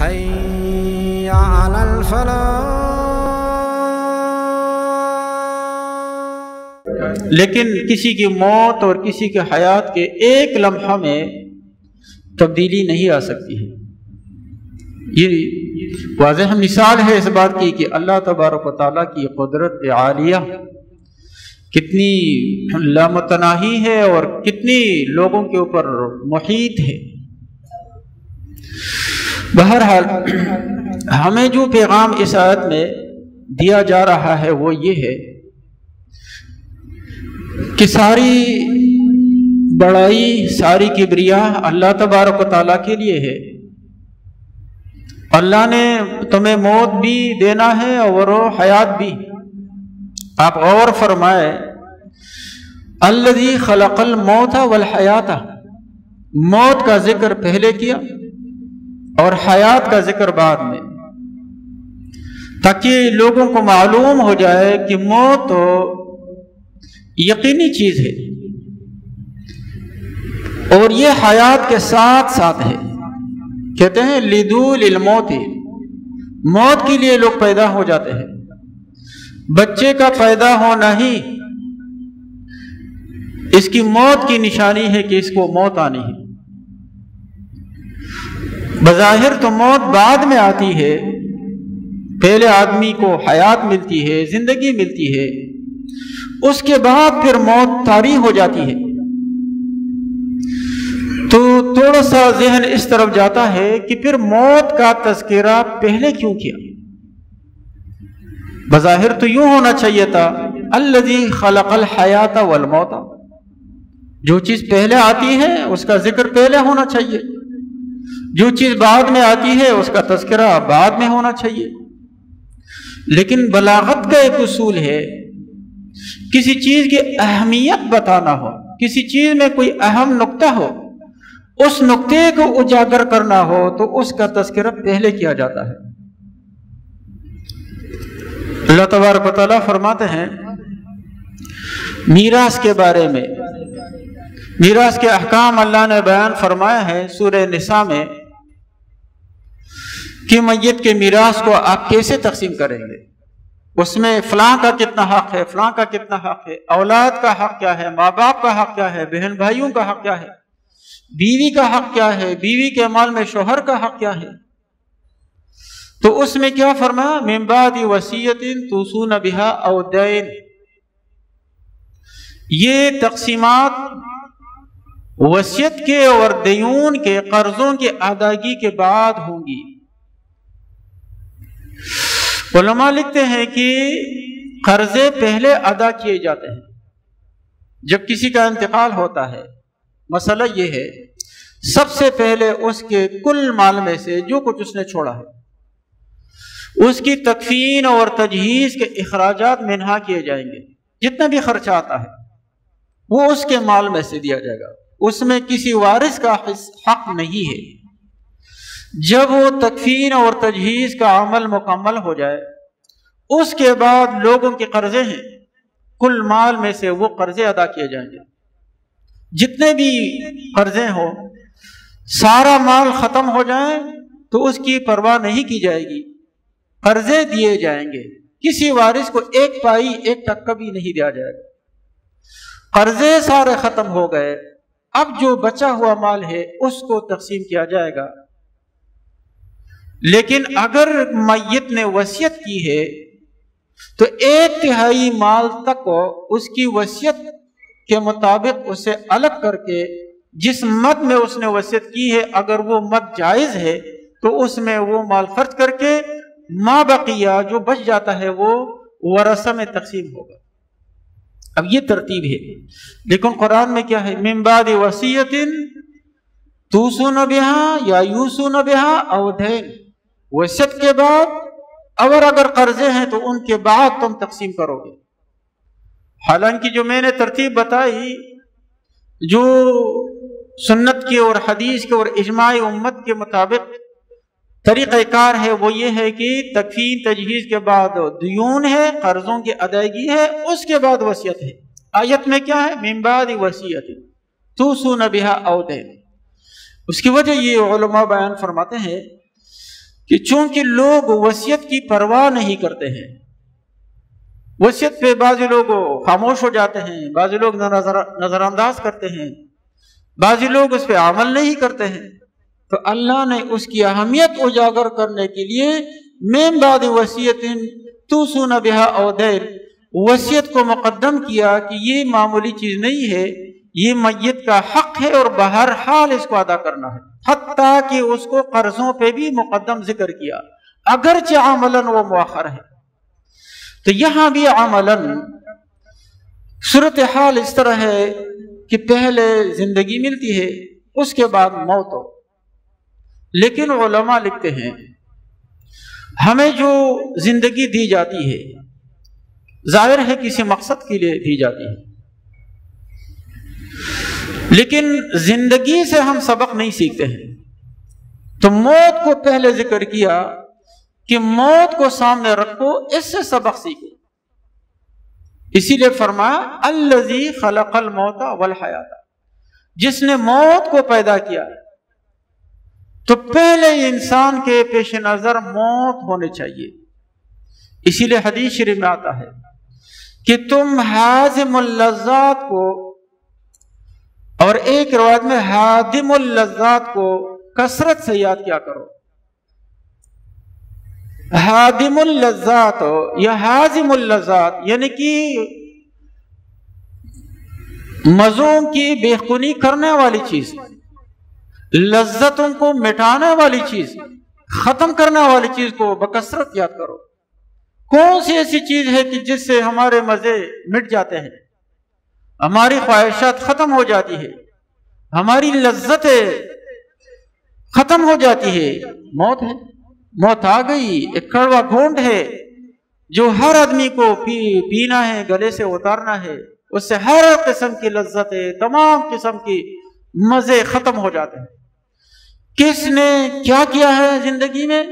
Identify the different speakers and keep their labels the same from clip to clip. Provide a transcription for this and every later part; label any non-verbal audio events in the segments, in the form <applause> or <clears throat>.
Speaker 1: حي على الفلاح.
Speaker 2: لیکن کسی کی موت اور کسی کے حیات کے ایک لمحہ میں تبدیلی نہیں آ سکتی ہے۔ یہ واضح مثال ہے اس بات کی کہ اللہ تبارک و تعالیٰ کی قدرت عالیہ کتنی لامتناہی ہے اور کتنی لوگوں کے اوپر محیط ہے۔ بہرحال، ہمیں جو پیغام اس آیت میں دیا جا رہا ہے وہ یہ ہے کہ ساری بڑائی، ساری کبریا اللہ تبارک و تعالیٰ کے لیے ہے۔ اللہ نے تمہیں موت بھی دینا ہے اور حیات بھی۔ آپ غور فرمائے الذي خلق الموت والحیات موت کا ذکر پہلے کیا؟ اور حیات کا ذکر بعد میں، تاکہ لوگوں کو معلوم ہو جائے کہ موت تو یقینی چیز ہے اور یہ حیات کے ساتھ ساتھ ہے۔ کہتے ہیں لدول الموت موت کے لیے لوگ پیدا ہو جاتے ہیں۔ بچے کا پیدا ہونا ہی اس کی موت کی نشانی ہے کہ اس کو موت آنی ہے۔ بظاہر تو موت بعد میں آتی ہے۔ پہلے آدمی کو حیات ملتی ہے، زندگی ملتی ہے۔ اس کے بعد پھر موت تاری ہو جاتی ہے۔ تو تھوڑا سا ذہن اس طرف جاتا ہے کہ پھر موت کا تذکرہ پہلے کیوں کیا؟ بظاہر تو یوں ہونا چاہیے تھا الذي خلق الحیات والموت۔ جو چیز پہلے آتی ہے، اس کا ذکر پہلے ہونا چاہیے۔ جو چیز بعد میں آتی ہے، اس کا تذکرہ بعد میں ہونا چاہیے۔ لیکن بلاغت کا ایک اصول ہے، کسی چیز کی اہمیت بتانا ہو، کسی چیز میں کوئی اہم نقطہ ہو، اس نقطے کو اجاگر کرنا ہو، تو اس کا تذکرہ پہلے کیا جاتا ہے۔ اللہ تبارک و تعالیٰ فرماتے ہیں، میراث کے بارے میں، میراث کے احکام اللہ نے بیان فرمایا ہے سورہ نساء میں۔ کہ میت کے میراث کو آپ کیسے تقسیم کریں گے؟ اس میں فلاں کا کتنا حق ہے، فلاں کا کتنا حق ہے، اولاد کا حق کیا ہے، ماں باپ کا حق کیا ہے، بہن بھائیوں کا حق کیا ہے، بیوی کا حق کیا ہے، بیوی کے مال میں شوہر کا حق کیا ہے؟ تو اس میں کیا فرمایا؟ ممباد وسیعت توسون بہا او دین۔ یہ تقسیمات وسیعت کے اور دیون کے قرضوں کی ادائیگی کے بعد ہوں گی۔ علماء لکھتے ہیں کہ قرضے پہلے ادا کیے جاتے ہیں۔ جب کسی کا انتقال ہوتا ہے، مسئلہ یہ ہے، سب سے پہلے اس کے کل مال میں سے جو کچھ اس نے چھوڑا ہے، اس کی تکفین اور تجہیز کے اخراجات منہا کیے جائیں گے۔ جتنا بھی خرچہ آتا ہے، وہ اس کے مال میں سے دیا جائے گا۔ اس میں کسی وارث کا حق نہیں ہے۔ جب وہ تکفین اور تجہیز کا عمل مکمل ہو جائے، اس کے بعد لوگوں کے قرضے ہیں۔ کل مال میں سے وہ قرضے ادا کیے جائیں گے۔ جتنے بھی قرضے ہوں، سارا مال ختم ہو جائے تو اس کی پرواہ نہیں کی جائے گی۔ قرضے دیے جائیں گے۔ کسی وارث کو ایک پائی ایک ٹکا بھی نہیں دیا جائے۔ گا قرضے سارے ختم ہو گئے۔ اب جو بچا ہوا مال ہے، اس کو تقسیم کیا جائے گا۔ لیکن اگر میت نے وسیعت کی ہے، تو ایک تہائی مال تک اس کی وسیعت کے مطابق اسے الگ کر کے جس مت میں اس نے وسیعت کی ہے، اگر وہ مت جائز ہے، تو اس میں وہ مال خرچ کر کے ماں بقیہ جو بچ جاتا ہے وہ ورثہ میں تقسیم ہوگا۔ اب یہ ترتیب ہے۔ لیکن قرآن میں کیا ہے؟ ممباد وسیعت تو سو بہا یا یو سو بہا اودین وسیعت کے بعد اور اگر قرضے ہیں تو ان کے بعد تم تقسیم کرو گے۔ حالانکہ جو میں نے ترتیب بتائی، جو سنت کی اور حدیث کے اور اجماع امت کے مطابق طریقہ کار ہے، وہ یہ ہے کہ تکفین، تجہیز کے بعد دیون ہے، قرضوں کی ادائیگی ہے، اس کے بعد وصیت ہے۔ آیت میں کیا ہے؟ ممباد وسیعت تو سو نبیہ او اس کی وجہ یہ علماء بیان فرماتے ہیں کہ چونکہ لوگ وسیعت کی پرواہ نہیں کرتے ہیں وسیعت پہ بعض لوگ خاموش ہو جاتے ہیں، بعض لوگ نظر انداز کرتے ہیں، بعض لوگ اس پہ عمل نہیں کرتے ہیں۔ تو اللہ نے اس کی اہمیت اجاگر کرنے کے لیے میم باد وسیعت تو سونا بہا اودیر وسیعت کو مقدم کیا کہ یہ معمولی چیز نہیں ہے۔ یہ میت کا حق ہے اور بہر حال اس کو ادا کرنا ہے۔ حتیٰ کہ اس کو قرضوں پہ بھی مقدم ذکر کیا۔ اگرچہ عملاً وہ مؤخر ہے۔ تو یہاں بھی عملاً صورت حال اس طرح ہے کہ پہلے زندگی ملتی ہے، اس کے بعد موت ہو۔ لیکن علماء لکھتے ہیں، ہمیں جو زندگی دی جاتی ہے، ظاہر ہے کسی مقصد کے لیے دی جاتی ہے۔ لیکن زندگی سے ہم سبق نہیں سیکھتے ہیں۔ تو موت کو پہلے ذکر کیا کہ موت کو سامنے رکھو، اس سے سبق سیکھو۔ اسی لیے فرمایا الزی خلق الموت والحیات۔ جس نے موت کو پیدا کیا، تو پہلے انسان کے پیش نظر موت ہونے چاہیے۔ اسی لیے حدیث شریف میں آتا ہے کہ تم حازم اللذات کو اور ایک روایت میں حادم اللذات کو کثرت سے یاد کیا کرو۔ حادم اللذات یا حازم اللذات یعنی کہ مزوں کی بےخنی کرنے والی چیز لذتوں کو مٹانے والی چیز، ختم کرنے والی چیز کو بکثرت یاد کرو۔ کون سی ایسی چیز ہے کہ جس سے ہمارے مزے مٹ جاتے ہیں؟ ہماری خواہشات ختم ہو جاتی ہے، ہماری لذتیں ختم ہو جاتی ہے۔ موت ہے۔ موت آ گئی، ایک کڑوا گھونٹ ہے۔ جو ہر آدمی کو پی، پینا ہے، گلے سے اتارنا ہے، اس سے ہر قسم کی لذت ہے تمام قسم کی مزے ختم ہو جاتے ہیں۔ کس نے کیا کیا ہے زندگی میں؟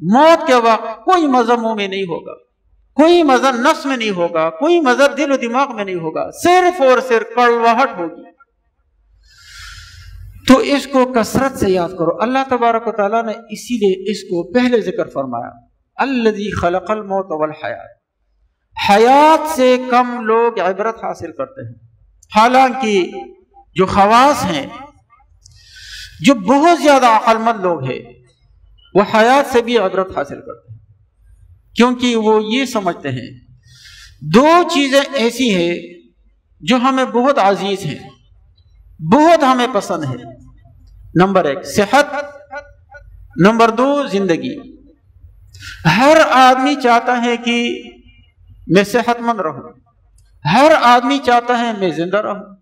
Speaker 2: موت کے وقت کوئی مزہ منہ میں نہیں ہوگا۔ کوئی مزہ نفس میں نہیں ہوگا، کوئی مزہ دل و دماغ میں نہیں ہوگا، صرف اور صرف کڑواہٹ ہوگی۔ تو اس کو کثرت سے یاد کرو۔ اللہ تبارک و تعالیٰ نے اسی لیے اس کو پہلے ذکر فرمایا۔ الذي خلق الموت والحیات۔ حیات سے کم لوگ عبرت حاصل کرتے ہیں۔ حالانکہ جو خواص ہیں، جو بہت زیادہ عقل مند لوگ ہیں، وہ حیات سے بھی عبرت حاصل کرتے ہیں۔ کیونکہ وہ یہ سمجھتے ہیں، دو چیزیں ایسی ہیں جو ہمیں بہت عزیز ہیں، بہت ہمیں پسند ہے نمبر ایک، صحت۔ نمبر دو، زندگی۔ ہر آدمی چاہتا ہے کہ میں صحت مند رہوں۔ ہر آدمی چاہتا ہے میں زندہ رہوں۔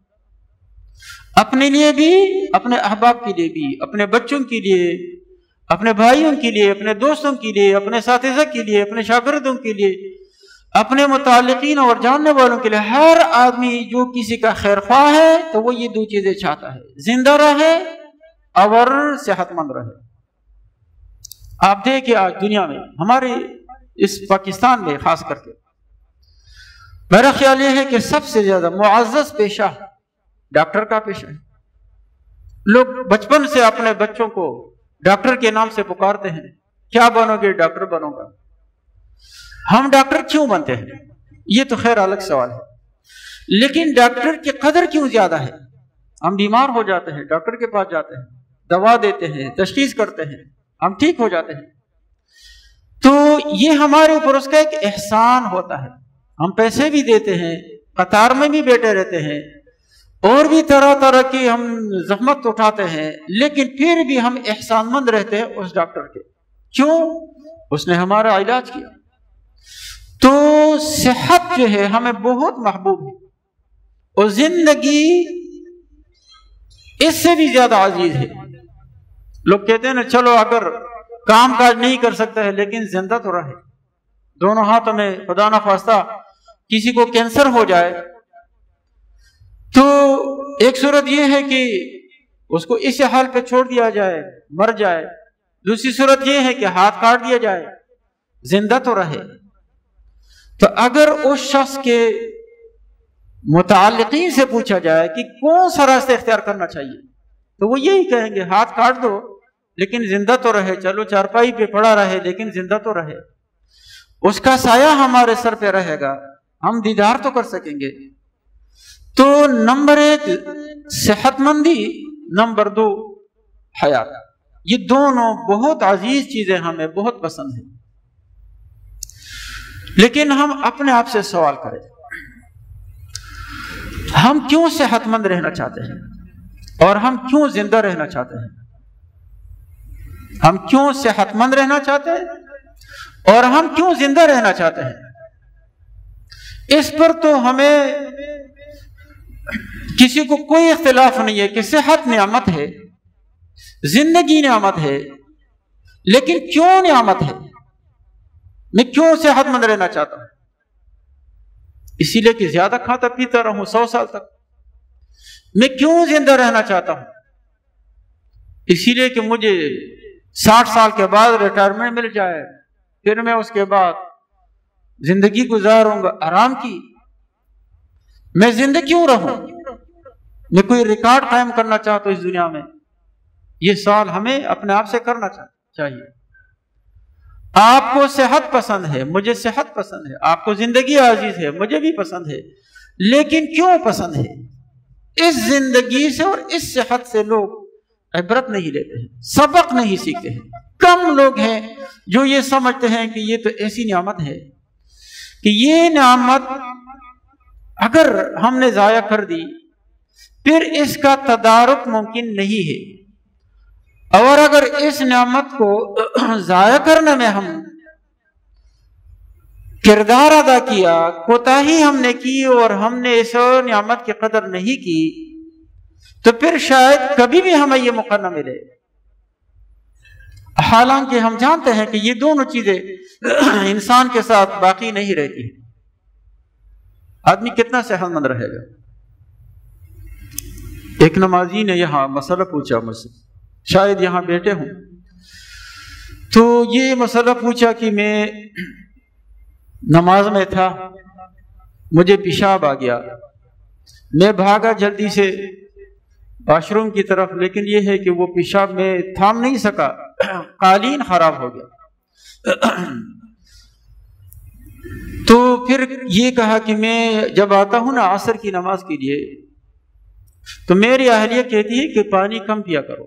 Speaker 2: اپنے لیے بھی، اپنے احباب کے لیے بھی، اپنے بچوں کے لیے اپنے بھائیوں کے لیے، اپنے دوستوں کے لیے، اپنے ساتھیزہ کے لیے، اپنے شاگردوں کے لیے، اپنے متعلقین اور جاننے والوں کے لیے ہر آدمی جو کسی کا خیر خواہ ہے تو وہ یہ دو چیزیں چاہتا ہے۔ زندہ رہے، اور صحت مند رہے۔ آپ دیکھیں آج دنیا میں، ہمارے اس پاکستان میں خاص کر کے، میرا خیال یہ ہے کہ سب سے زیادہ معزز پیشہ ڈاکٹر کا پیشہ ہے۔ لوگ بچپن سے اپنے بچوں کو ڈاکٹر کے نام سے پکارتے ہیں۔ کیا بنو گے؟ ڈاکٹر بنو گا۔ ہم ڈاکٹر کیوں بنتے ہیں؟ یہ تو خیر الگ سوال ہے۔ لیکن ڈاکٹر کی قدر کیوں زیادہ ہے؟ ہم بیمار ہو جاتے ہیں، ڈاکٹر کے پاس جاتے ہیں، دوا دیتے ہیں، تشخیص کرتے ہیں، ہم ٹھیک ہو جاتے ہیں۔ تو یہ ہمارے اوپر اس کا ایک احسان ہوتا ہے۔ ہم پیسے بھی دیتے ہیں، قطار میں بھی بیٹھے رہتے ہیں اور بھی طرح طرح کی ہم زحمت اٹھاتے ہیں، لیکن پھر بھی ہم احسان مند رہتے ہیں اس ڈاکٹر کے۔ کیوں؟ اس نے ہمارا علاج کیا۔ تو صحت جو ہے ہمیں بہت محبوب ہے۔ اور زندگی اس سے بھی زیادہ عزیز ہے۔ لوگ کہتے ہیں نا، چلو اگر کام کاج نہیں کر سکتا ہے لیکن زندہ تو رہے۔ دونوں ہاتھوں میں خدا نہ خواستہ کسی کو کینسر ہو جائے تو ایک صورت یہ ہے کہ اس کو اس حال پہ چھوڑ دیا جائے، مر جائے۔ دوسری صورت یہ ہے کہ ہاتھ کاٹ دیا جائے، زندہ تو رہے۔ تو اگر اس شخص کے متعلقین سے پوچھا جائے کہ کون سا راستہ اختیار کرنا چاہیے، تو وہ یہی کہیں گے، ہاتھ کاٹ دو، لیکن زندہ تو رہے۔ چلو چارپائی پہ پڑا رہے، لیکن زندہ تو رہے۔ اس کا سایہ ہمارے سر پہ رہے گا، ہم دیدار تو کر سکیں گے۔ تو نمبر ایک، صحت مندی، نمبر دو، حیات۔ یہ دونوں بہت عزیز چیزیں ہمیں بہت پسند ہیں۔ لیکن ہم اپنے آپ سے سوال کریں، ہم کیوں صحت مند رہنا چاہتے ہیں؟ اور ہم کیوں زندہ رہنا چاہتے ہیں؟ ہم کیوں صحت مند رہنا چاہتے ہیں؟ اور ہم کیوں زندہ رہنا چاہتے ہیں؟ اس پر تو ہمیں کسی کو کوئی اختلاف نہیں ہے کہ صحت نعمت ہے، زندگی نعمت ہے، لیکن کیوں نعمت ہے؟ میں کیوں صحت مند رہنا چاہتا ہوں؟ اسی لیے کہ زیادہ کھاتا پیتا رہوں سو سال تک۔ میں کیوں زندہ رہنا چاہتا ہوں؟ اسی لیے کہ مجھے ساٹھ سال کے بعد ریٹائرمنٹ مل جائے، پھر میں اس کے بعد زندگی گزاروں گا، آرام کی۔ میں زندہ کیوں رہوں؟ میں کوئی ریکارڈ قائم کرنا چاہتا ہوں اس دنیا میں؟ یہ سوال ہمیں اپنے آپ سے کرنا چاہیے۔ آپ کو صحت پسند ہے، مجھے صحت پسند ہے۔ آپ کو زندگی عزیز ہے، مجھے بھی پسند ہے۔ لیکن کیوں پسند ہے؟ اس زندگی سے اور اس صحت سے لوگ عبرت نہیں لیتے ہیں، سبق نہیں سیکھتے ہیں۔ کم لوگ ہیں جو یہ سمجھتے ہیں کہ یہ تو ایسی نعمت ہے کہ یہ نعمت اگر ہم نے ضائع کر دی، پھر اس کا تدارک ممکن نہیں ہے۔ اور اگر اس نعمت کو <clears throat> ضائع کرنے میں ہم کردار ادا کیا کوتا ہی ہم نے کی اور ہم نے اس نعمت کی قدر نہیں کی، تو پھر شاید کبھی بھی ہمیں یہ موقع نہ ملے۔ حالانکہ ہم جانتے ہیں کہ یہ دونوں چیزیں <clears throat> انسان کے ساتھ باقی نہیں رہتی۔ آدمی کتنا صحت مند رہے گا؟ ایک نمازی نے یہاں مسئلہ پوچھا مجھ سے، شاید یہاں بیٹھے ہوں۔ تو یہ مسئلہ پوچھا کہ میں نماز میں تھا، مجھے پیشاب آ گیا۔ میں بھاگا جلدی سے واش روم کی طرف، لیکن یہ ہے کہ وہ پیشاب میں تھام نہیں سکا۔ <clears throat> قالین خراب ہو گیا۔ <clears throat> تو پھر یہ کہا کہ میں جب آتا ہوں نا عصر کی نماز کے لیے، تو میری اہلیہ کہتی ہے کہ پانی کم پیا کرو۔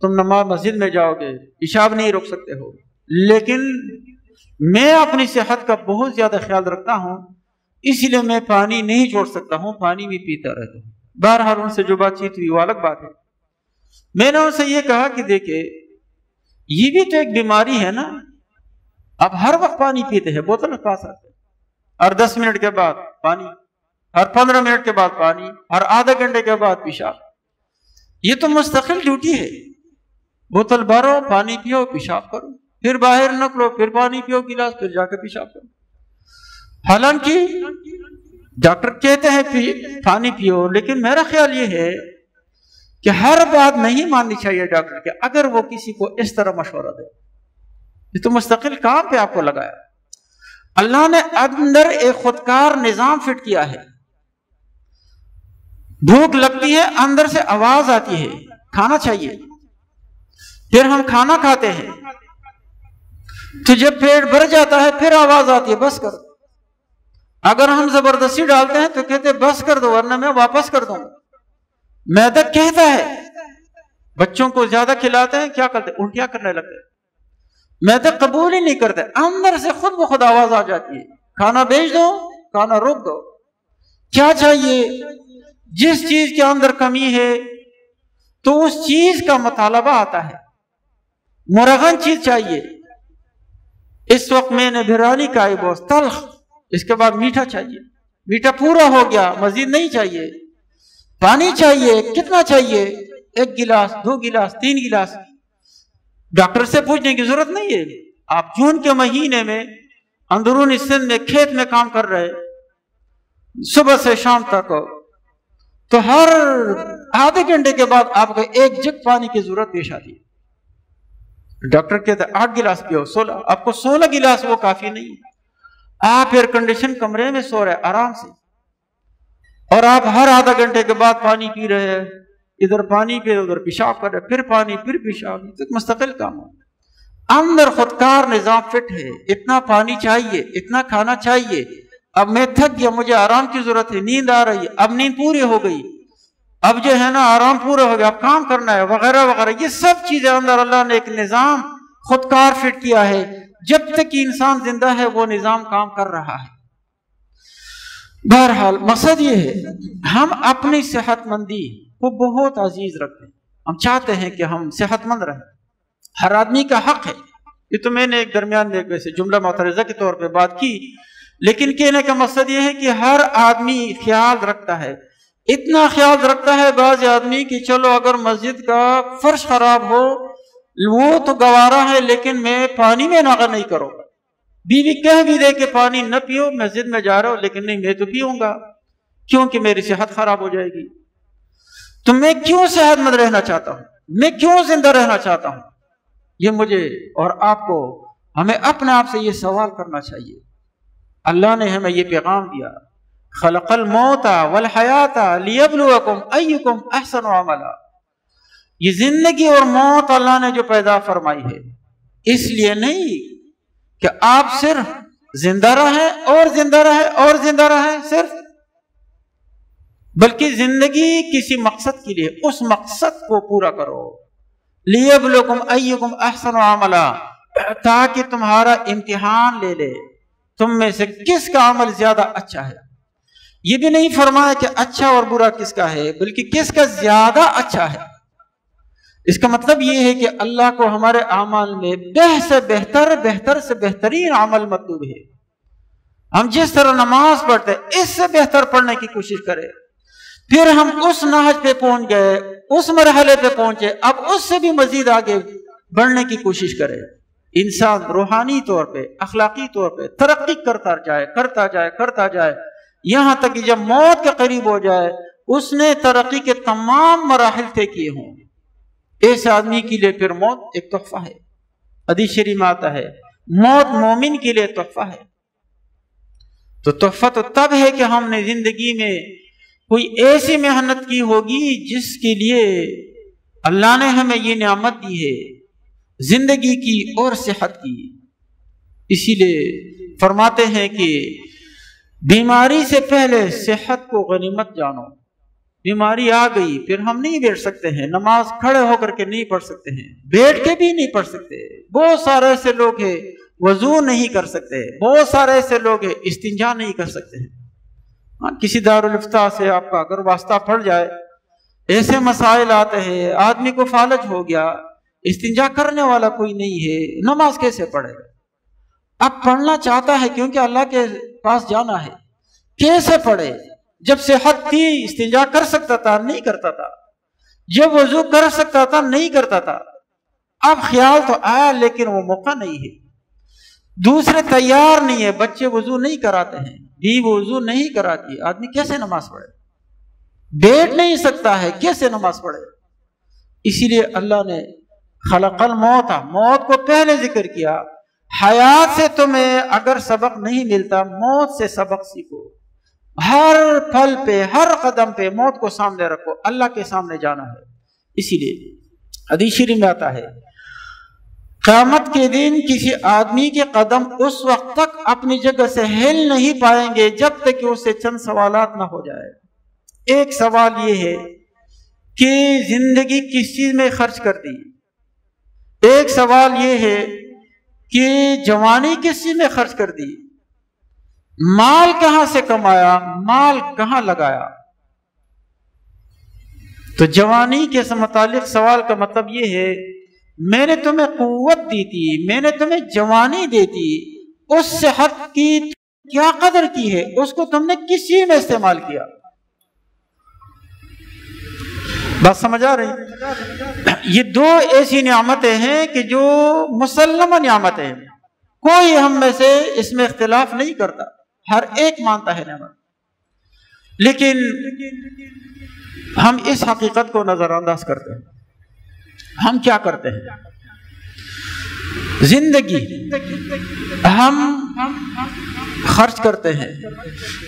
Speaker 2: تم نماز مسجد میں جاؤ گے، پیشاب نہیں روک سکتے ہو۔ لیکن میں اپنی صحت کا بہت زیادہ خیال رکھتا ہوں، اس لیے میں پانی نہیں چھوڑ سکتا ہوں، پانی بھی پیتا رہتا ہوں۔ بہرحال ان سے جو بات چیت ہوئی وہ الگ بات ہے۔ میں نے ان سے یہ کہا کہ دیکھے، یہ بھی تو ایک بیماری ہے نا۔ اب ہر وقت پانی پیتے ہیں، بوتل پاس آتے ہر دس منٹ کے بعد پانی، ہر پندرہ منٹ کے بعد پانی، ہر آدھے گھنٹے کے بعد پیشاب۔ یہ تو مستقل ڈیوٹی ہے۔ بوتل بھرو، پانی پیو، پیشاب کرو۔ پھر باہر نکلو، پھر پانی پیو، گلاس، پھر جا کے پیشاب کرو۔ حالانکہ ڈاکٹر کہتے ہیں پانی پیو، لیکن میرا خیال یہ ہے کہ ہر بات نہیں ماننی چاہیے ڈاکٹر کے، اگر وہ کسی کو اس طرح مشورہ دے۔ یہ تو مستقل کام پہ آپ کو لگایا۔ اللہ نے اندر ایک خودکار نظام فٹ کیا ہے۔ بھوک لگتی ہے، اندر سے آواز آتی ہے، کھانا چاہیے۔ پھر ہم کھانا کھاتے ہیں۔ تو جب پیٹ بھر جاتا ہے، پھر آواز آتی ہے، بس کر۔ اگر ہم زبردستی ڈالتے ہیں تو کہتے بس کر دو، ورنہ میں واپس کر دوں۔ میدک کہتا ہے، بچوں کو زیادہ کھلاتے ہیں، کیا کرتے؟ الٹیاں کرنے لگتے میدک قبول ہی نہیں کرتے۔ اندر سے خود بخود آواز آ جاتی ہے۔ کھانا بیچ دو، کھانا روک دو۔ کیا چاہیے؟ جس چیز کے اندر کمی ہے، تو اس چیز کا مطالبہ آتا ہے۔ مرغن چیز چاہیے۔ اس وقت میں نے برانی کا بہت تلخ۔ اس کے بعد میٹھا چاہیے۔ میٹھا پورا ہو گیا، مزید نہیں چاہیے۔ پانی چاہیے، کتنا چاہیے؟ ایک گلاس، دو گلاس، تین گلاس۔ ڈاکٹر سے پوچھنے کی ضرورت نہیں ہے۔ آپ جون کے مہینے میں اندرونی سندھ میں کھیت میں کام کر رہے صبح سے شام تک۔ تو ہر آدھے گھنٹے کے بعد آپ کو ایک جگ پانی کی ضرورت پیش آتی ہے۔ ڈاکٹر کہتے آٹھ گلاس پیو، سولہ۔ آپ کو سولہ گلاس وہ کافی نہیں آپ ایئر کنڈیشن کمرے میں سو رہے آرام سے۔ اور آپ ہر آدھا گھنٹے کے بعد پانی پی رہے ہیں۔ ادھر پانی پہ، ادھر پیشاب کر پھر پانی، پھر پیشاب تک مستقل کام ہو اندر خودکار نظام فٹ ہے، اتنا پانی چاہیے، اتنا کھانا چاہیے۔ اب میں تھک گیا، مجھے آرام کی ضرورت ہے، نیند آ رہی ہے، اب نیند پوری ہو گئی۔ اب جو ہے نا، آرام پورا ہو گیا، اب کام کرنا ہے، وغیرہ وغیرہ۔ یہ سب چیزیں اندر اللہ نے ایک نظام خودکار فٹ کیا ہے۔ جب تک کہ انسان زندہ ہے، وہ نظام کام کر رہا ہے۔ بہرحال، مقصد یہ ہے، ہم اپنی صحت مندی کو بہت عزیز رکھتے ہیں۔ ہم چاہتے ہیں کہ ہم صحت مند رہیں۔ ہر آدمی کا حق ہے۔ یہ تو میں نے ایک درمیان میں ویسے جملہ معترضہ کے طور پہ بات کی، لیکن کہنے کا مقصد یہ ہے کہ ہر آدمی خیال رکھتا ہے۔ اتنا خیال رکھتا ہے بعض آدمی کہ چلو اگر مسجد کا فرش خراب ہو، وہ تو گوارا ہے، لیکن میں پانی میں ناغر نہیں کروں گا۔ بیوی کہہ بھی دے کہ پانی نہ پیو، مسجد میں جا رہا ہوں، لیکن نہیں، میں تو پیوں گا۔ کیونکہ میری صحت خراب ہو جائے گی۔ تو میں کیوں صحت مند رہنا چاہتا ہوں؟ میں کیوں زندہ رہنا چاہتا ہوں؟ یہ مجھے اور آپ کو ہمیں اپنے آپ سے یہ سوال کرنا چاہیے۔ اللہ نے ہمیں یہ پیغام دیا، خلق الموت والحیات لیبلوکم ایکم احسن عملا۔ یہ زندگی اور موت اللہ نے جو پیدا فرمائی ہے۔ اس لیے نہیں کہ آپ صرف زندہ رہے اور زندہ رہے اور زندہ رہے صرف بلکہ زندگی کسی مقصد کے لیے، اس مقصد کو پورا کرو۔ لیبلوکم ایکم احسن عملا، تاکہ تمہارا امتحان لے لے۔ تم میں سے کس کا عمل زیادہ اچھا ہے؟ یہ بھی نہیں فرمایا کہ اچھا اور برا کس کا ہے، بلکہ کس کا زیادہ اچھا ہے۔ اس کا مطلب یہ ہے کہ اللہ کو ہمارے اعمال میں بہ سے بہتر بہتر سے بہترین عمل مطلوب ہے۔ ہم جس طرح نماز پڑھتے، اس سے بہتر پڑھنے کی کوشش کریں۔ پھر ہم اس نہج پہ پہنچ گئے، اس مرحلے پہ پہنچے، اب اس سے بھی مزید آگے بڑھنے کی کوشش کرے۔ انسان روحانی طور پہ، اخلاقی طور پہ ترقی کرتا جائے کرتا جائے کرتا جائے۔ یہاں تک کہ جب موت کے قریب ہو جائے، اس نے ترقی کے تمام مراحل طے کیے ہوں۔ اس آدمی کے لیے پھر موت ایک تحفہ ہے۔ حدیث شریف آتا ہے، موت مومن کے لیے تحفہ ہے۔ تو تحفہ تو تب ہے کہ ہم نے زندگی میں کوئی ایسی محنت کی ہوگی جس کے لیے اللہ نے ہمیں یہ نعمت دی ہے، زندگی کی اور صحت کی۔ اسی لیے فرماتے ہیں کہ بیماری سے پہلے صحت کو غنیمت جانو۔ بیماری آ گئی، پھر ہم نہیں بیٹھ سکتے ہیں۔ نماز کھڑے ہو کر کے نہیں پڑھ سکتے ہیں۔ بیٹھ کے بھی نہیں پڑھ سکتے۔ بہت سارے ایسے لوگ ہیں، وضو نہیں کر سکتے۔ بہت سارے ایسے لوگ ہیں، استنجا نہیں کر سکتے ہیں۔ ہاں کسی دارالفتا سے آپ کا اگر واسطہ پڑ جائے، ایسے مسائل آتے ہیں، آدمی کو فالج ہو گیا، استنجا کرنے والا کوئی نہیں ہے، نماز کیسے پڑھے؟ گا اب پڑھنا چاہتا ہے کیونکہ اللہ کے پاس جانا ہے۔ کیسے پڑھے؟ جب صحت تھی، استنجا کر سکتا تھا، نہیں کرتا تھا۔ جب وضو کر سکتا تھا، نہیں کرتا تھا۔ اب خیال تو آیا، لیکن وہ موقع نہیں ہے۔ دوسرے تیار نہیں ہے بچے وضو نہیں کراتے ہیں۔ بھی وضو نہیں کراتی، آدمی کیسے نماز پڑھے؟ بیٹھ نہیں سکتا ہے، کیسے نماز پڑھے؟ اسی لیے اللہ نے خلق الموت، موت کو پہلے ذکر کیا، حیات سے تمہیں اگر سبق نہیں ملتا، موت سے سبق سیکھو۔ ہر پھل پہ، ہر قدم پہ موت کو سامنے رکھو، اللہ کے سامنے جانا ہے۔ اسی لیے حدیث شریف میں آتا ہے قیامت کے دن کسی آدمی کے قدم اس وقت تک اپنی جگہ سے ہل نہیں پائیں گے جب تک کہ اسے چند سوالات نہ ہو جائے۔ ایک سوال یہ ہے کہ زندگی کس چیز میں خرچ کر دی؟ ایک سوال یہ ہے کہ جوانی کس چیز میں خرچ کر دی؟ مال کہاں سے کمایا؟ مال کہاں لگایا؟ تو جوانی کے متعلق سوال کا مطلب یہ ہے میں نے تمہیں قوت دی تھی، میں نے تمہیں جوانی دی تھی۔ اس صحت کی کیا قدر کی ہے؟ اس کو تم نے کس چیز میں استعمال کیا۔ بات سمجھ آ رہی؟ یہ دو ایسی نعمتیں ہیں کہ جو مسلم نعمتیں ہیں۔ کوئی ہم میں سے اس میں اختلاف نہیں کرتا۔ ہر ایک مانتا ہے نعمت۔ لیکن ہم اس حقیقت کو نظر انداز کرتے ہیں۔ ہم کیا کرتے ہیں؟ زندگی ہم خرچ کرتے ہیں۔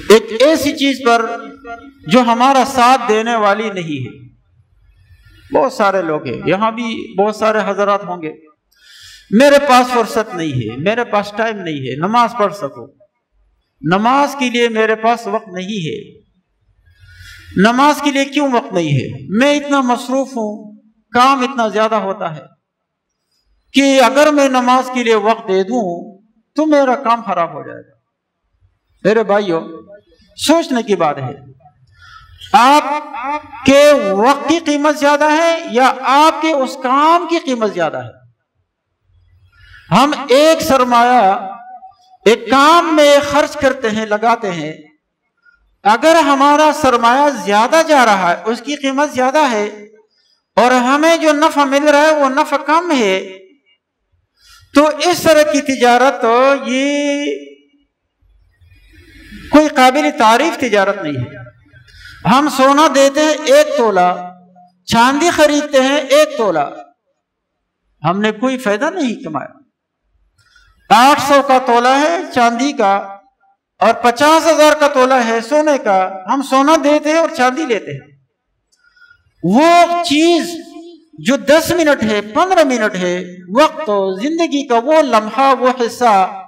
Speaker 2: ایک ایسی چیز پر جو ہمارا ساتھ دینے والی نہیں ہے۔ بہت سارے لوگ ہیں۔ یہاں بھی بہت سارے حضرات ہوں گے۔ میرے پاس فرصت نہیں ہے۔ میرے پاس ٹائم نہیں ہے۔ نماز پڑھ سکو۔ نماز کے لیے میرے پاس وقت نہیں ہے۔ نماز کے لیے کیوں وقت نہیں ہے؟ میں اتنا مصروف ہوں۔ کام اتنا زیادہ ہوتا ہے کہ اگر میں نماز کے لیے وقت دے دوں تو میرا کام خراب ہو جائے گا۔ میرے بھائیوں سوچنے کی بات ہے، آپ کے وقت کی قیمت زیادہ ہے یا آپ کے اس کام کی قیمت زیادہ ہے؟ ہم ایک سرمایہ، ایک کام میں خرچ کرتے ہیں، لگاتے ہیں، اگر ہمارا سرمایہ زیادہ جا رہا ہے، اس کی قیمت زیادہ ہے اور ہمیں جو نفع مل رہا ہے وہ نفع کم ہے۔ تو اس طرح کی تجارت یہ کوئی قابل تعریف تجارت نہیں ہے۔ ہم سونا دیتے ہیں ایک تولا چاندی خریدتے ہیں ایک تولا ہم نے کوئی فائدہ نہیں کمایا۔ آٹھ سو کا تولا ہے چاندی کا اور پچاس ہزار کا تولا ہے سونے کا۔ ہم سونا دیتے ہیں اور چاندی لیتے ہیں۔ وہ چیز جو دس منٹ ہے، پندرہ منٹ ہے، وقت زندگی کا وہ لمحہ، وہ حصہ،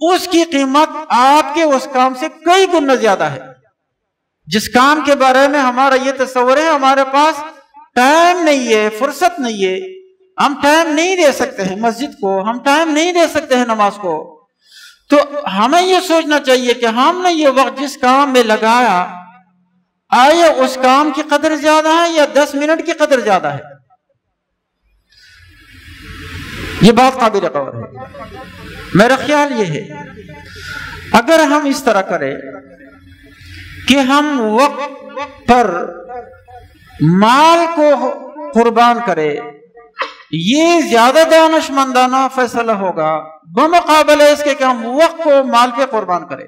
Speaker 2: اس کی قیمت آپ کے اس کام سے کئی گنا زیادہ ہے۔ جس کام کے بارے میں ہمارا یہ تصور ہے، ہمارے پاس ٹائم نہیں ہے، فرصت نہیں ہے۔ ہم ٹائم نہیں دے سکتے ہیں مسجد کو، ہم ٹائم نہیں دے سکتے ہیں نماز کو۔ تو ہمیں یہ سوچنا چاہیے کہ ہم نے یہ وقت جس کام میں لگایا آیا اس کام کی قدر زیادہ ہے یا دس منٹ کی قدر زیادہ ہے؟ یہ بات قابل قور ہے۔ میرا خیال یہ ہے، اگر ہم اس طرح کریں کہ ہم وقت پر مال کو قربان کرے یہ زیادہ دانش مندانہ فیصلہ ہوگا بمقابلہ اس کے کہ ہم وقت کو مال پہ قربان کریں۔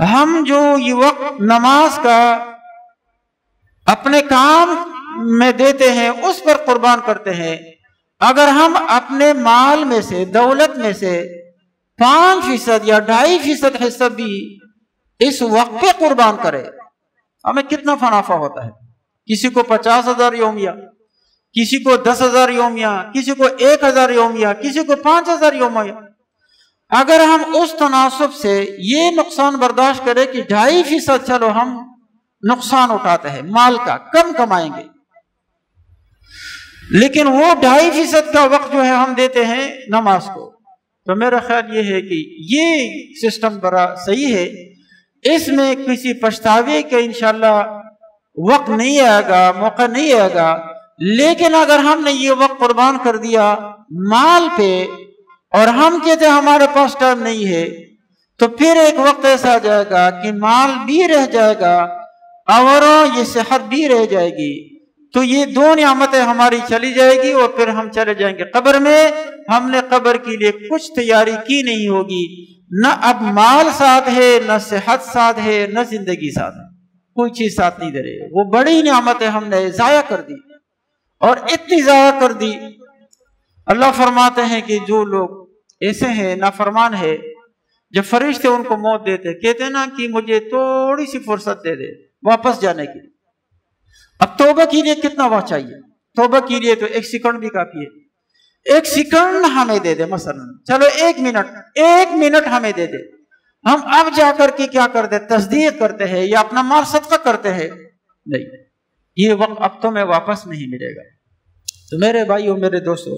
Speaker 2: ہم جو یہ وقت نماز کا اپنے کام میں دیتے ہیں، اس پر قربان کرتے ہیں۔ اگر ہم اپنے مال میں سے، دولت میں سے پانچ فیصد یا ڈھائی فیصد حصہ بھی اس وقت پہ قربان کرے، ہمیں کتنا فنافع ہوتا ہے۔ کسی کو پچاس ہزار یومیہ، کسی کو دس ہزار یومیہ، کسی کو ایک ہزار یومیہ، کسی کو پانچ ہزار یومیہ اگر ہم اس تناسب سے یہ نقصان برداشت کرے کہ ڈھائی فیصد چلو ہم نقصان اٹھاتے ہیں، مال کا کم کمائیں گے۔ لیکن وہ ڈھائی فیصد کا وقت جو ہے ہم دیتے ہیں نماز کو۔ تو میرا خیال یہ ہے کہ یہ سسٹم بڑا صحیح ہے۔ اس میں کسی پچھتاوے کا انشاءاللہ وقت نہیں آئے گا، موقع نہیں آئے گا۔ لیکن اگر ہم نے یہ وقت قربان کر دیا مال پہ اور ہم کہتے ہمارے پاس ٹائم نہیں ہے، تو پھر ایک وقت ایسا آ جائے گا کہ مال بھی رہ جائے گا اور یہ صحت بھی رہ جائے گی۔ تو یہ دو نعمتیں ہماری چلی جائے گی اور پھر ہم چلے جائیں گے۔ قبر میں ہم نے قبر کے لیے کچھ تیاری کی نہیں ہوگی۔ نہ اب مال ساتھ ہے، نہ صحت ساتھ ہے، نہ زندگی ساتھ ہے۔ کوئی چیز ساتھ نہیں دے رہے۔ وہ بڑی نعمتیں ہم نے ضائع کر دی اور اتنی ضائع کر دی۔ اللہ فرماتے ہیں کہ جو لوگ ایسے ہیں، نافرمان ہے جب فرشتے ان کو موت دیتے، کہتے نا کہ مجھے تھوڑی سی فرصت دے دے واپس جانے کی اب توبہ کے لیے کتنا وقت چاہیے؟ توبہ کے لیے تو ایک سیکنڈ بھی کافی ہے۔ ایک سیکنڈ ہمیں دے دے، مثلا۔ چلو ایک منٹ ایک منٹ ہمیں دے دے۔ ہم اب جا کر کے کیا کرتے تصدیق کرتے ہیں یا اپنا مال صدقہ کرتے ہیں؟ نہیں۔ یہ وقت اب تو میں واپس نہیں ملے گا۔ تو میرے بھائیوں، میرے دوستوں،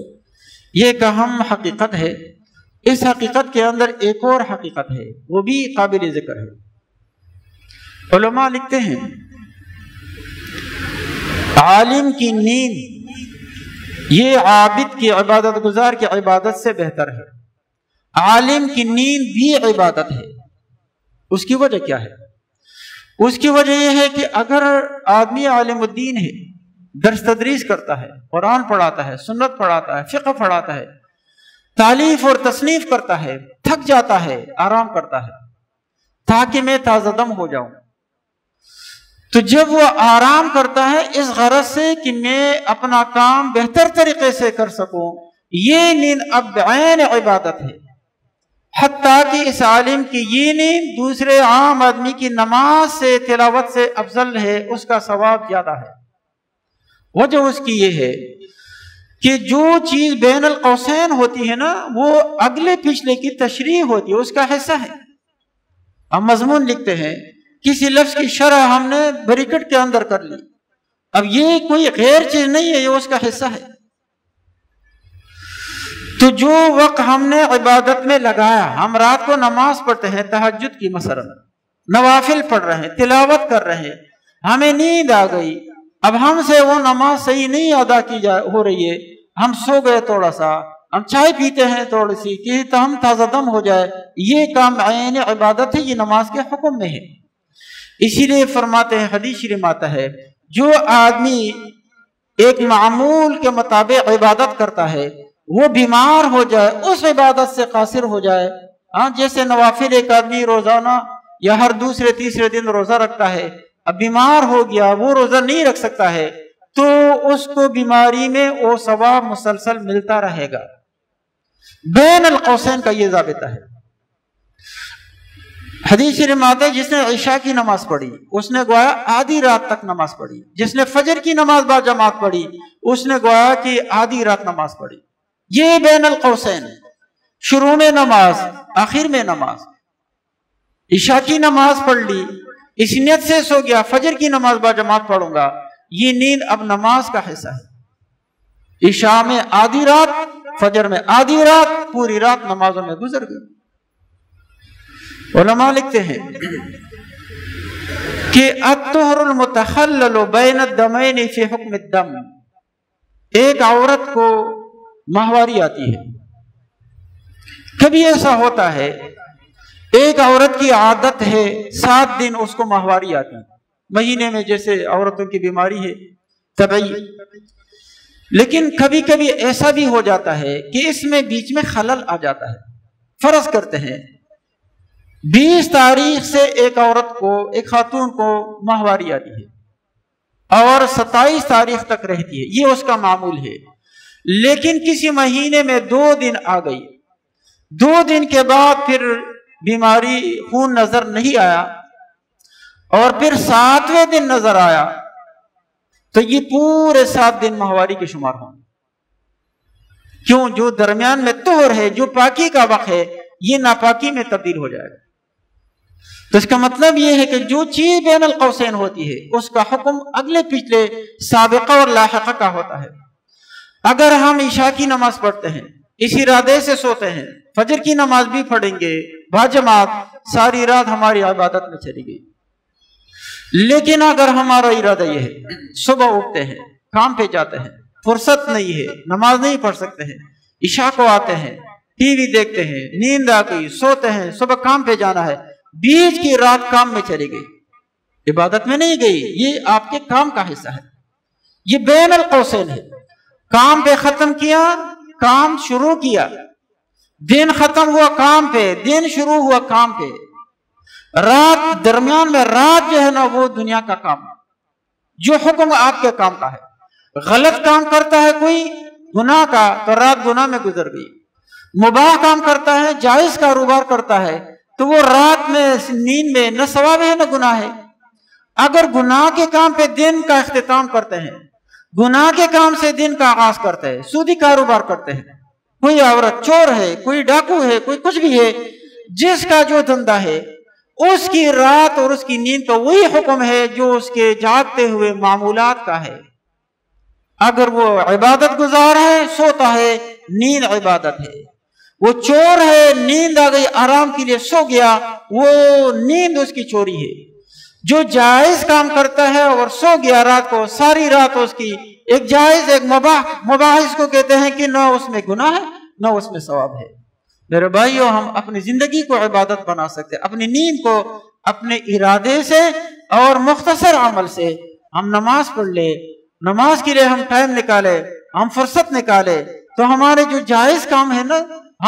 Speaker 2: یہ ایک اہم حقیقت ہے۔ اس حقیقت کے اندر ایک اور حقیقت ہے، وہ بھی قابل ذکر ہے۔ علماء لکھتے ہیں، عالم کی نیند یہ عابد کی عبادت گزار کی عبادت سے بہتر ہے۔ عالم کی نیند بھی عبادت ہے۔ اس کی وجہ کیا ہے؟ اس کی وجہ یہ ہے کہ اگر آدمی عالم الدین ہے، درس تدریس کرتا ہے، قرآن پڑھاتا ہے، سنت پڑھاتا ہے، فقہ پڑھاتا ہے تعلیف اور تصنیف کرتا ہے، تھک جاتا ہے، آرام کرتا ہے، تاکہ میں تازہ دم ہو جاؤں۔ تو جب وہ آرام کرتا ہے، اس غرض سے کہ میں اپنا کام بہتر طریقے سے کر سکوں۔ یہ نیند اب عین عبادت ہے۔ حتیٰ کہ اس عالم کی یہ نیند دوسرے عام آدمی کی نماز سے، تلاوت سے افضل ہے، اس کا ثواب زیادہ ہے۔ وجہ اس کی یہ ہے کہ جو چیز بین القوسین ہوتی ہے نا، وہ اگلے پچھلے کی تشریح ہوتی ہے، اس کا حصہ ہے۔ ہم مضمون لکھتے ہیں، کسی لفظ کی شرح ہم نے بریکٹ کے اندر کر لی۔ اب یہ کوئی غیر چیز نہیں ہے، یہ اس کا حصہ ہے۔ تو جو وقت ہم نے عبادت میں لگایا، ہم رات کو نماز پڑھتے ہیں تحجد کی مثلا نوافل پڑھ رہے ہیں، تلاوت کر رہے ہیں۔ ہمیں نیند آ گئی۔ اب ہم سے وہ نماز صحیح نہیں ادا کی جا، ہو رہی ہے۔ ہم سو گئے تھوڑا سا، ہم چائے پیتے ہیں تھوڑی سی، کہ ہم تازہ دم ہو جائے۔ یہ کام عین عبادت ہے، یہ نماز کے حکم میں ہے۔ اسی لیے فرماتے ہیں، حدیث شریف آتا ہے، جو آدمی ایک معمول کے مطابق عبادت کرتا ہے، وہ بیمار ہو جائے، اس عبادت سے قاصر ہو جائے۔ ہاں جیسے نوافل ایک آدمی روزانہ یا ہر دوسرے تیسرے دن روزہ رکھتا ہے، اب بیمار ہو گیا، وہ روزہ نہیں رکھ سکتا ہے۔ تو اس کو بیماری میں وہ ثواب مسلسل ملتا رہے گا۔ بین القوسین کا یہ ضابطہ ہے۔ حدیث آتا ہے، جس نے عشاء کی نماز پڑھی، اس نے گویا آدھی رات تک نماز پڑھی۔ جس نے فجر کی نماز با جماعت پڑھی، اس نے گویا کہ آدھی رات نماز پڑھی۔ یہ بین القوسین شروع میں نماز، آخر میں نماز۔ عشاء کی نماز پڑھ لی، اس نیت سے سو گیا، فجر کی نماز با جماعت پڑھوں گا۔ یہ نیند اب نماز کا حصہ ہے۔ عشاء میں آدھی رات، فجر میں آدھی رات، پوری رات نمازوں میں گزر گئی۔ علماء لکھتے ہیں کہ المتخلل بین الدمین فی حکم الدم۔ ایک عورت کو ماہواری آتی ہے۔ کبھی ایسا ہوتا ہے، ایک عورت کی عادت ہے، سات دن اس کو ماہواری آتی ہے۔ مہینے میں جیسے عورتوں کی بیماری ہے طبعی لیکن کبھی کبھی ایسا بھی ہو جاتا ہے کہ اس میں بیچ میں خلل آ جاتا ہے۔ فرض کرتے ہیں بیس تاریخ سے ایک عورت کو ایک خاتون کو ماہواری آتی ہے اور ستائیس تاریخ تک رہتی ہے۔ یہ اس کا معمول ہے۔ لیکن کسی مہینے میں دو دن آ گئی۔ دو دن کے بعد پھر بیماری خون نظر نہیں آیا۔ اور پھر ساتویں دن نظر آیا تو یہ پورے سات دن ماہواری کے شمار ہوں کیوں؟ جو درمیان میں توہر ہے، جو پاکی کا وقت ہے، یہ ناپاکی میں تبدیل ہو جائے گا۔ تو اس کا مطلب یہ ہے کہ جو چیز بین القوسین ہوتی ہے، اس کا حکم اگلے پچھلے سابقہ اور لاحقہ کا ہوتا ہے۔ اگر ہم عشاء کی نماز پڑھتے ہیں اس ارادے سے سوتے ہیں، فجر کی نماز بھی پڑھیں گے باجماعت ساری رات ہماری عبادت میں چلی گئی۔ لیکن اگر ہمارا ارادہ یہ ہے، صبح اٹھتے ہیں، کام پہ جاتے ہیں، فرصت نہیں ہے، نماز نہیں پڑھ سکتے ہیں، عشاء کو آتے ہیں، ٹی وی دیکھتے ہیں، نیند آ گئی، سوتے ہیں، صبح کام پہ جانا ہے، بیچ کی رات کام میں چلی گئی۔ عبادت میں نہیں گئی، یہ آپ کے کام کا حصہ ہے۔ یہ بین القوسین ہے۔ کام پہ ختم کیا، کام شروع کیا۔ دن ختم ہوا کام پہ، دن شروع ہوا کام پہ۔ رات درمیان میں رات جو ہے نا وہ دنیا کا کام جو حکم آپ کے کام کا ہے۔ غلط کام کرتا ہے کوئی گناہ کا تو رات گناہ میں گزر گئی۔ مباح کام کرتا ہے، جائز کاروبار کرتا ہے، تو وہ رات میں، نیند میں نہ ثواب ہے نہ گناہ ہے۔ اگر گناہ کے کام پہ دن کا اختتام کرتے ہیں، گناہ کے کام سے دن کا آغاز کرتے ہیں، سودی کاروبار کرتے ہیں۔ کوئی عورت چور ہے، کوئی ڈاکو ہے، کوئی کچھ بھی ہے، جس کا جو دھندا ہے اس کی رات اور اس کی نیند تو وہی حکم ہے جو اس کے جاگتے ہوئے معمولات کا ہے۔ اگر وہ عبادت گزار ہے، سوتا ہے، نیند عبادت ہے۔ وہ چور ہے، نیند آ گئی، آرام کے لیے سو گیا، وہ نیند اس کی چوری ہے۔ جو جائز کام کرتا ہے اور سو گیا رات کو، ساری رات اس کی ایک جائز، ایک مباح مباح اس کو کہتے ہیں کہ نہ اس میں گناہ ہے، نہ اس میں ثواب ہے۔ میرے بھائیو، ہم اپنی زندگی کو عبادت بنا سکتے اپنی نیند کو اپنے ارادے سے اور مختصر عمل سے۔ ہم نماز پڑھ لے، نماز کے لیے ہم ٹائم نکالے، ہم فرصت نکالے۔ تو ہمارے جو جائز کام ہے نا،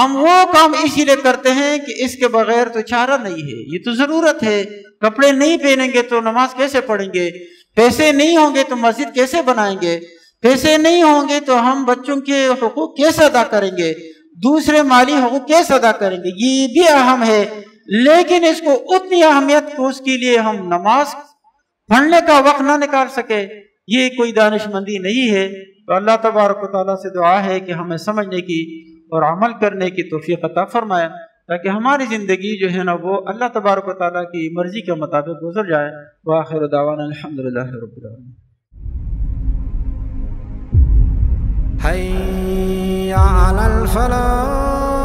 Speaker 2: ہم وہ کام اسی لیے کرتے ہیں کہ اس کے بغیر تو چارہ نہیں ہے۔ یہ تو ضرورت ہے، کپڑے نہیں پہنیں گے تو نماز کیسے پڑھیں گے؟ پیسے نہیں ہوں گے تو مسجد کیسے بنائیں گے؟ پیسے نہیں ہوں گے تو ہم بچوں کے حقوق کیسے ادا کریں گے؟ دوسرے مالی حقوق کیسے ادا کریں گے؟ یہ بھی اہم ہے۔ لیکن اس کو اتنی اہمیت کو اس کے لیے ہم نماز پڑھنے کا وقت نہ نکال سکے یہ کوئی دانش مندی نہیں ہے۔ تو اللہ تبارک و تعالیٰ سے دعا ہے کہ ہمیں سمجھنے کی اور عمل کرنے کی توفیق عطا فرمائے تاکہ ہماری زندگی جو ہے نا وہ اللہ تبارک و تعالیٰ کی مرضی کے مطابق گزر جائے۔ وآخر دعوانا الحمدللہ رب العالمین۔
Speaker 1: حي على الفلاح.